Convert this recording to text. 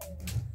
Thank you.